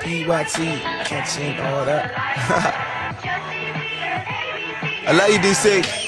PYT, catching order. I love you, DC.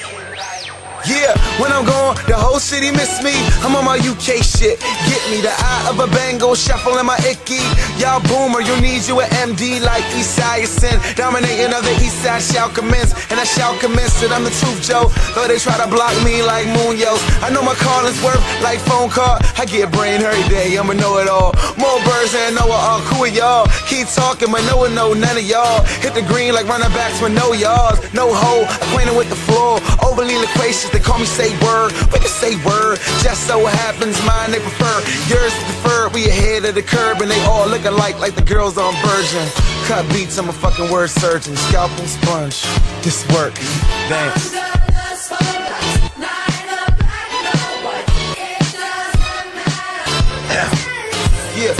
Yeah, when I'm gone, the whole city miss me. I'm on my UK shit. Get me the eye of a Bengal, shuffle in my icky. Y'all boomer, you need you an MD like Eastside Sin. Dominating of the Eastside shall commence, and I shall commence it. I'm the truth, Joe. Though they try to block me like Munoz. I know my calling's worth like phone call. I get brain hurt every day, I'ma know it all. More birds than Noah, all cool y'all. Keep talking, but no one know none of y'all. Hit the green like running backs with no yards. No hole, acquainted with the floor. Overly loquacious they call me say word, we can say word. Just so happens mine they prefer. Yours is deferred, we ahead of the curb, and they all look alike like the girls on Virgin. Cut beats, I'm a fucking word surgeon. Scalpel sponge, this work. Thanks. Yeah.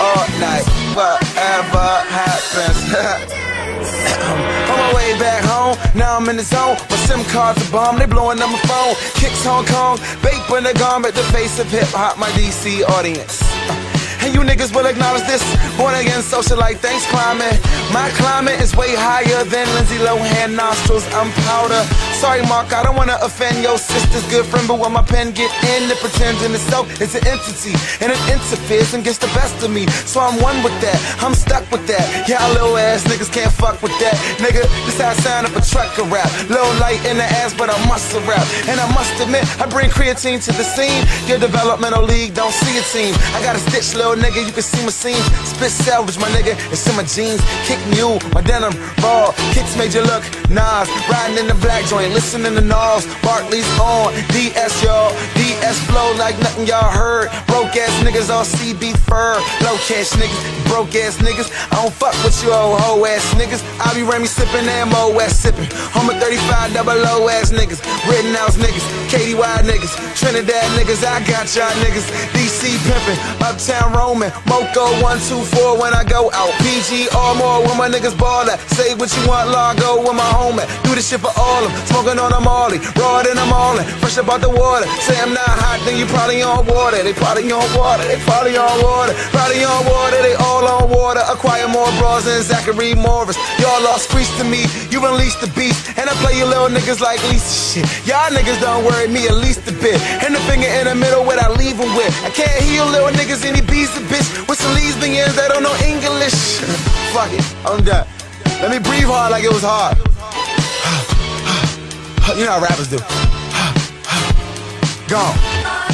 All night, whatever happens. On my way back home, now I'm in the zone. My SIM card's a bomb, they blowing up my phone. Kicks Hong Kong, vapor in the garment, the face of hip hop, my DC audience. Uh, and you niggas will acknowledge this. Born again socialite, thanks climate. My climate is way higher than Lindsay Lohan nostrils. I'm powder. Sorry, Mark, I don't wanna offend your sister's good friend, but when my pen get in, it pretends in itself is an entity, and it interferes and gets the best of me. So I'm one with that. I'm stuck with that. Y'all little ass niggas can't fuck with that. Nigga, this how I sign up a trucker rap. Little light in the ass, but I must rap. And I must admit, I bring creatine to the scene. Your developmental league don't see a team. I got a stitch, little nigga, you can see my seams. Spit salvage, my nigga, it's in my jeans. Kick mule, my denim, raw. Kicks made you look, Nas. Riding in the black joint, listening to Nas. Barkley's on, DS, y'all. DS flow like nothing y'all heard. Broke ass niggas all CB fur. Low cash niggas, broke ass niggas. I don't fuck with you old hoe ass niggas. I be Remy sipping and Mo West sipping. Home of 35 double O ass niggas. Rittenhouse niggas, KDY niggas, Trinidad niggas. I got y'all niggas. DC pimping, Uptown roaming. Moco 124 when I go out. PG all more when my niggas ball at. Say what you want, Largo with my homie. Do this shit for all of them. Smoking on a Molly, raw than Molly. Fresh up out the water. Say I'm not hot, then you probably on water. They probably on water. They probably on water. Probably on water. They all on water. Acquire more bras than Zachary Morris. Y'all lost crease to me. You unleashed the beast. And I play you little niggas like Lisa shit. Y'all niggas don't worry me at least a bit. And the finger in the middle what I leave them with. I can't heal little niggas any bees a bitch. With some lesbians that don't know English. Fuck it. I'm done. Let me breathe hard like it was hard. You know how rappers do. Gone.